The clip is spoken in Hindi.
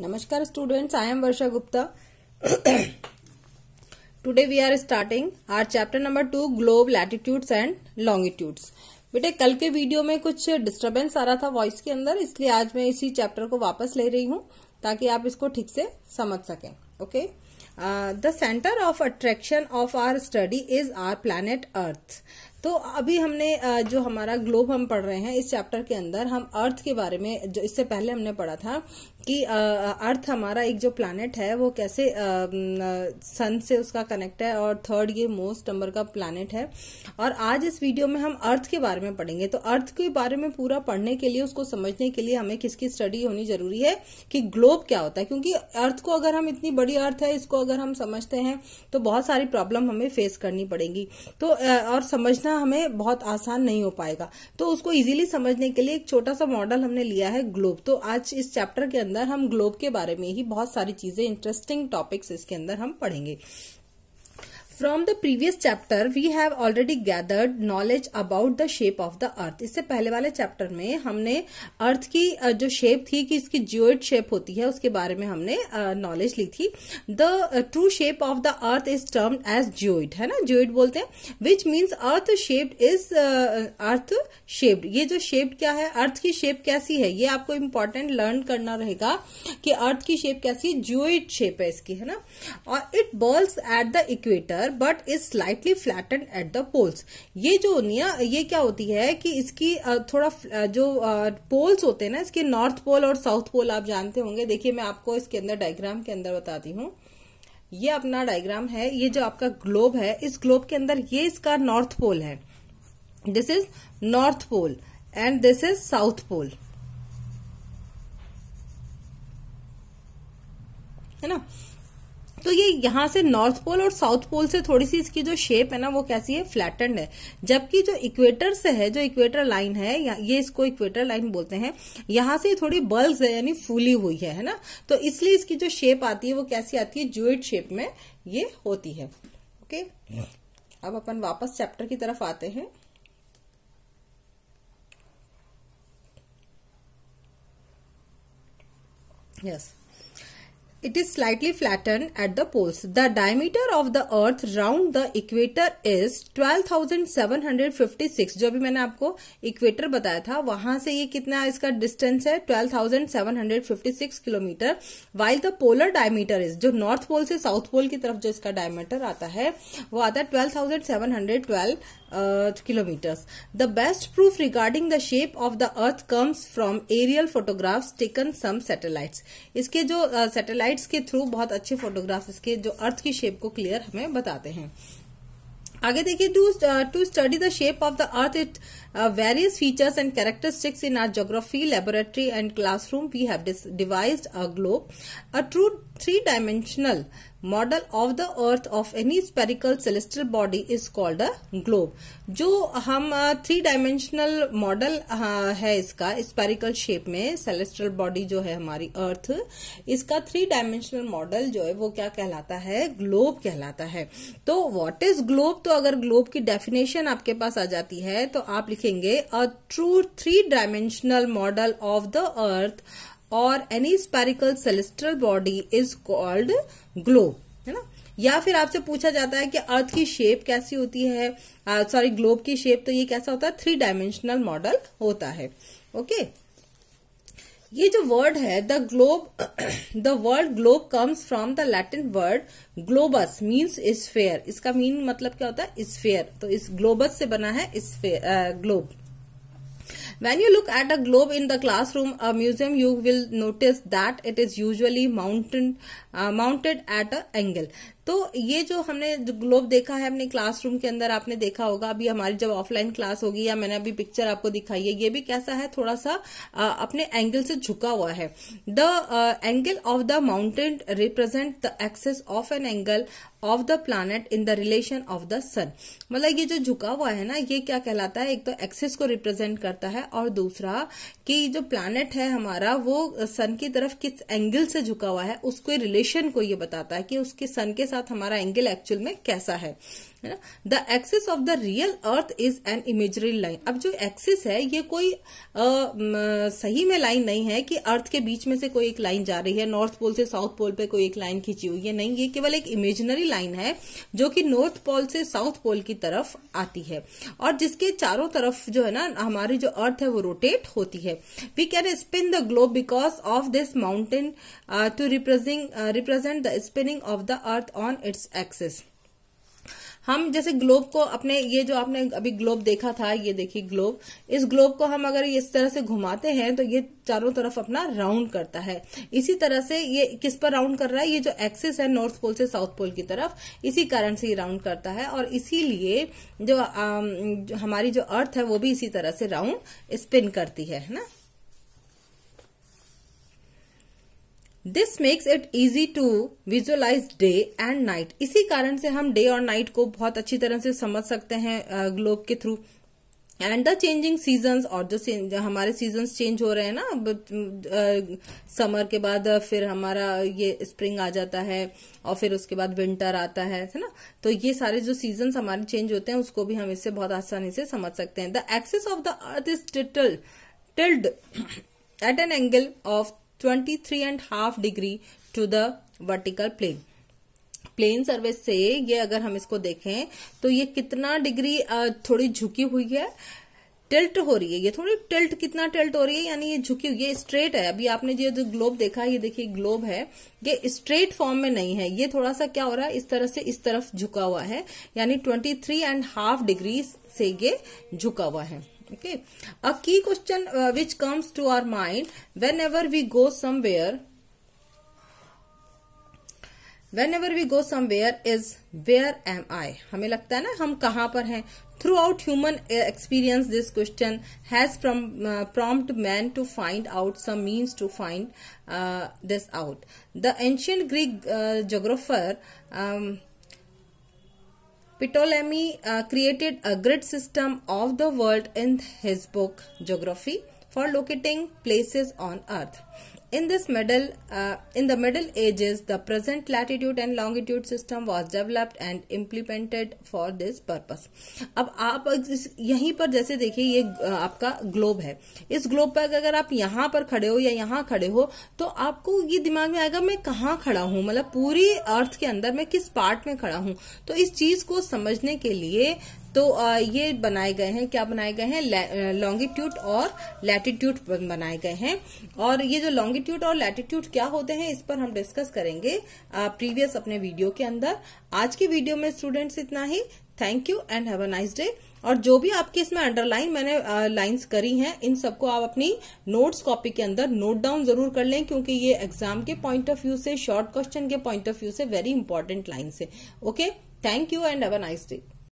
Namaskar students, I am Varsha Gupta. Today we are starting our chapter number 2 globe latitudes and longitudes. बेटे कल के वीडियो में कुछ डिस्टरबेंस आ रहा था वॉइस के अंदर इसलिए आज मैं इसी चैप्टर को वापस ले रही हूँ ताकि आप इसको ठीक से समझ सकें okay the centre of attraction of our study is our planet earth तो अभी हमने जो हमारा ग्लोब हम पढ़ रहे हैं, इस चैप्टर के अंदर हम अर्थ के बारे में, जो इससे पहले हमने पढ़ा था कि अर्थ हमारा एक जो प्लैनेट है, वो कैसे सन से उसका कनेक्ट है और थर्ड ये मोस्ट नंबर का प्लैनेट है। और आज इस वीडियो में हम अर्थ के बारे में पढ़ेंगे। तो अर्थ के बारे में पूरा पढ़ने के लिए, उसको समझने के लिए हमें किसकी स्टडी होनी ज़रूरी है कि ग्लोब क्या होता है। क्योंकि अर्थ को अगर हम इतनी बड़ी अर्थ है, इसको अगर हम समझते हैं तो बहुत सारी प्रॉब्लम हमें फेस करनी पड़ेगी। तो और समझना हमें बहुत आसान नहीं हो पाएगा। तो उसको इजीली समझने के लिए एक छोटा सा मॉडल हमने लिया है ग्लोब तो आज इस चैप्टर के अंदर हम ग्लोब के बारे में ही बहुत सारी चीज़ें इंटरेस्टिंग टॉपिक्स इसके अंदर हम पढ़ेंगे। From the previous chapter we have already gathered knowledge about the shape of the earth इससे पहले वाले चैप्टर में हमने अर्थ की जो शेप थी, कि इसकी जियोइड शेप होती है, उसके बारे में हमने नॉलेज ली थी। The true shape of the earth is term as geoid है ना? जियोइड बोलते हैं। Which means earth shaped is earth shaped ये जो शेप क्या है? अर्थ की शेप कैसी है? ये आपको इंपॉर्टेंट लर्न करना रहेगा कि अर्थ की शेप कैसी है जियोइड शेप है इसकी, है ना? और it bulges at the equator but is slightly flatten at the poles ये जो निया, ये क्या होती है कि इसकी थोड़ा जो पोल्स होते हैं ना, इसके नॉर्थ पोल और साउथ पोल आप जानते होंगे। देखिए, मैं आपको इसके अंदर डायग्राम के अंदर बताती हूँ। ये अपना डायग्राम है, ये जो आपका ग्लोब है, इस ग्लोब के अंदर ये इसका नॉर्थ पोल है। This is north pole and this is south pole है ना? तो ये यहाँ से नॉर्थ पोल और साउथ पोल से थोड़ी सी इसकी जो शेप है ना, वो कैसी है? फ्लैटेंड है। जबकि जो इक्वेटर से है, जो इक्वेटर लाइन है, ये इसको इक्वेटर लाइन बोलते हैं, यहाँ से थोड़ी बल्ब है, यानी फूली हुई है है ना? तो इसलिए इसकी जो शेप आती है, वो कैसी आती है? जुइट शेप में ये होती है। ओके अब अपन वापस चैप्टर की तरफ़ आते हैं। Yes yes. It is slightly flattened at the poles. The diameter of the earth round the equator is 12,756 जो अभी मैंने आपको इक्वेटर बताया था वहाँ से ये कितना इसका डिस्टेंस है 12,756 kilometre while the polar diameter is जो नॉर्थ पोल से साउथ पोल की तरफ़ जो इसका डायमीटर आता है वो आता है 12,712 kilometers. The best proof regarding the shape of the earth comes from aerial photographs taken some satellites. इसके जो सैटेलाइट्स uh, के थ्रू बहुत अच्छे फोटोग्राफ्स के जो अर्थ की शेप को क्लियर हमें बताते हैं। आगे देखिए to to study the shape of the earth it various features and characteristics in our geography laboratory and classroom we have devised a globe a true dimensional model of the earth of any spherical celestial body is called a globe जो हम थ्री डायमेंशनल मॉडल है इसका स्पेरिकल शेप में सेलेस्ट्रल बॉडी जो है हमारी अर्थ इसका थ्री डायमेंशनल मॉडल जो है वो क्या कहलाता है? ग्लोब कहलाता है। तो व्हाट इज़ ग्लोब तो अगर ग्लोब की डेफिनेशन आपके पास आ जाती है तो आप लिखेंगे a true three dimensional model of the earth और any spherical celestial body is called globe है ना? या फिर आपसे पूछा जाता है कि अर्थ की शेप कैसी होती है? सॉरी ग्लोब की शेप तो ये कैसा होता है? थ्री डायमेंशनल मॉडल होता है ओके okay? ये जो वर्ड है the globe the word globe comes from the Latin word globus means sphere इसका मीन मतलब क्या होता है? स्फेयर तो इस ग्लोबस से बना है sphere globe When you look at a globe in the classroom, a museum, you will notice that it is usually mounted, uh, mounted at an angle. तो ये जो हमने जो ग्लोब देखा है अपने क्लासरूम के अंदर आपने देखा होगा अभी हमारी जब ऑफलाइन क्लास होगी या मैंने अभी पिक्चर आपको दिखाई है ये भी कैसा है? थोड़ा सा आ, अपने एंगल से झुका हुआ है। The angle of the mountain represent the axis of an angle of the planet in the relation of the sun मतलब ये जो झुका हुआ है ना ये क्या कहलाता है? एक तो एक्सेस को रिप्रेजेंट करता है और दूसरा कि जो प्लानट है हमारा वो सन की तरफ़ किस एंगल से झुका हुआ है उसको रिलेशन को ये बताता है कि उसके सन के साथ हमारा एंगल एक्चुअल में कैसा है the axis of the real earth is an imagery line अब जो एक्सिस है ये कोई आ, सही में लाइन नहीं है कि अर्थ के बीच में से कोई एक लाइन जा रही है नॉर्थ पोल से साउथ पोल पे कोई एक लाइन खींची हुई है नहीं ये केवल एक इमेजनरी लाइन है जो कि नॉर्थ पोल से साउथ पोल की तरफ़ आती है। और जिसके चारों तरफ़ जो है ना हमारी जो अर्थ है, वो रोटेट होती है। We can spin the globe because of this mountain to represent represent the spinning of the earth on its axis हम जैसे ग्लोब को अपने ये जो आपने अभी ग्लोब देखा था ये देखिए ग्लोब इस ग्लोब को हम अगर इस तरह से घुमाते हैं तो ये चारों तरफ़ अपना राउंड करता है। इसी तरह से ये किस पर राउंड कर रहा है? ये जो एक्सिस है नॉर्थ पोल से साउथ पोल की तरफ़ इसी कारण से ये राउंड करता है। और इसीलिए जो, जो हमारी जो अर्थ है वो भी इसी तरह से राउंड स्पिन करती है ना? This makes it easy to visualise day and night इसी कारण से हम डे और नाइट को बहुत अच्छी तरह से समझ सकते हैं ग्लोब के through and the changing season और जो, हमारे सीजन्स चेंज हो रहे हैं ना समर के बाद फिर हमारा ये स्प्रिंग आ जाता है और फिर उसके बाद विंटर आता है है ना? तो ये सारे जो सीज़न हमारे चेंज होते हैं उसको भी हम इससे बहुत आसानी से समझ सकते हैं. The axis of the earth is tilted tilted at an angle of 23 and half degree to the vertical plane plane surface से ये अगर हम इसको देखें तो ये कितना डिग्री थोड़ी झुकी हुई है टिल्ट हो रही है। ये थोड़ी टिल्ट कितना टिल्ट हो रही है, यानी ये झुकी हुई ये स्ट्रेट है। अभी आपने जो ग्लोब देखा, ये देखिए ग्लोब है। ये स्ट्रेट फॉर्म में नहीं है। ये थोड़ा सा क्या हो रहा है, इस तरह से इस तरफ़ झुका हुआ है। यानी 23 एंड हाफ़ डिग्री से ये झुका हुआ है। Okay a key question which comes to our mind whenever we go somewhere whenever we go somewhere is where am I हमें लगता है ना, हम कहाँ पर हैं? Throughout human experience this question has prompt man to find out some means to find this out the ancient Greek geographer Ptolemy uh, created a grid system of the world in his book Geography for locating places on earth. In this middle, uh, in the Middle Ages, the present latitude and longitude system was developed and implemented for this purpose. अब आप यहीं पर जैसे देखिए ये आपका ग्लोब है इस ग्लोब पर अगर आप यहाँ पर खड़े हो या यहाँ खड़े हो तो आपको ये दिमाग में आएगा मैं कहाँ खड़ा हूँ मतलब पूरी अर्थ के अंदर मैं किस पार्ट में खड़ा हूँ तो इस चीज़ को समझने के लिए तो ये बनाए गए हैं। क्या बनाए गए हैं? लॉन्गिट्यूड और लैटिट्यूड बनाए गए हैं। और ये जो लॉन्गिट्यूड और लैटिट्यूड क्या होते हैं, इस पर हम डिस्कस करेंगे प्रीवियस अपने वीडियो के अंदर। आज की वीडियो में स्टूडेंट्स इतना ही। Thank you and have a nice day और जो भी आपके इसमें अंडरलाइन मैंने लाइंस करी हैं, इन सबको आप अपनी नोट्स कॉपी के अंदर नोट डाउन ज़रूर कर लें, क्योंकि ये एग्ज़ाम के पॉइंट ऑफ़ व्यू से शॉर्ट क्वेश्चन के पॉइंट ऑफ़ व्यू से वेरी इंपॉर्टेंट लाइन से okay thank you and have a nice day